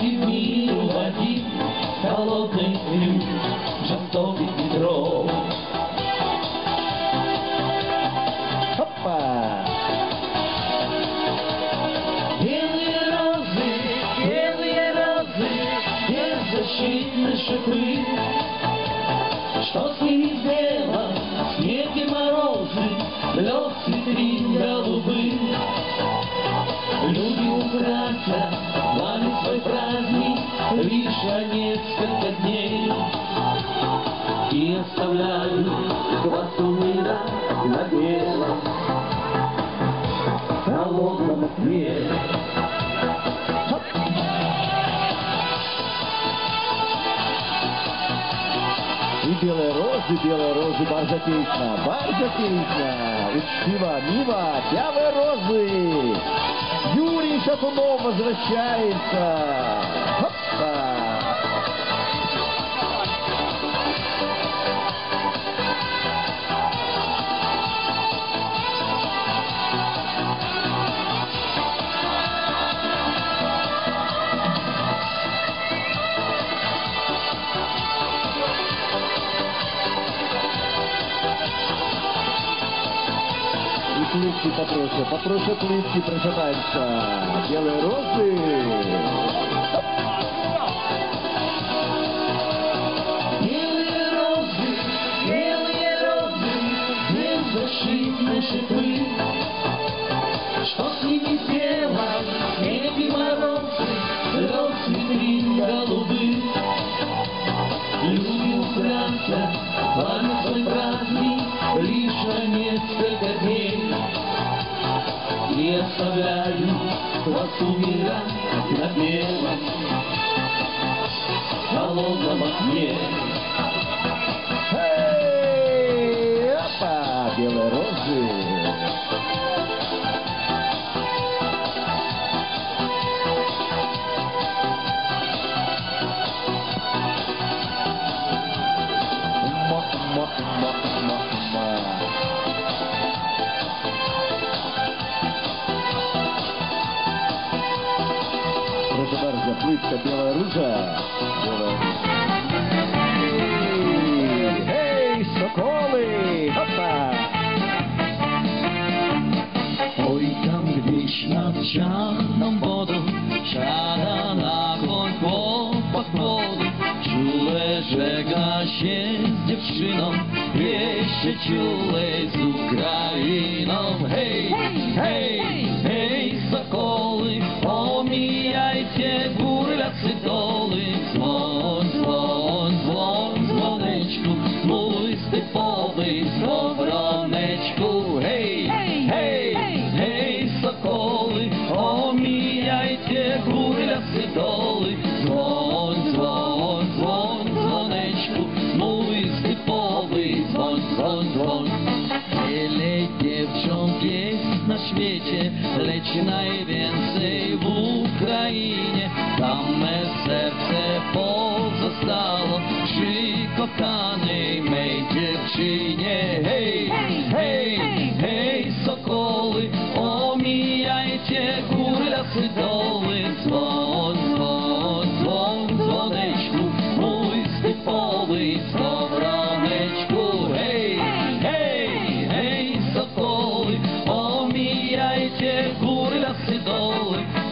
И в мир уводить холодный ключ. Опа! Белые розы, белые шипы. Что с ними сделать, снег и морозы, лед цитрин голубы. Лишь несколько дней. И оставляют красу мира на белом холодном окне. И белые розы, белые розы, bardzo piękna, bardzo piękna, uczciwa, miła, białe розы. Юрий Шатунов возвращается. Хопа! Плитки попрошу, попрошу плитки проживаются. Белые розы. Белые розы, белые розы, беззащитны шипы. Что с ними сделать, снег и морозы, лед цитрин голубы. Люди утратят память свой праздник лишь на несколько дней. И оставляют красу мира на белом холодном окне. Эй, опа, белые розы. Będzie płytka Białe Róże. Białe Hej, sokoły, hopa! Oj, tam gdzieś nad ciemną wodą siada na koń chłopak młody. Czule żega się z dziewczyną, jeszcze czule z Ukrainą. Hej, hej! świecie, lecz najwięcej w Ukrainie. Tam me serce pozostało przy kochanej mej dziewczynie. Hej, hej, hej, sokoły, omijajcie góry, lasy, doły, zło. to go.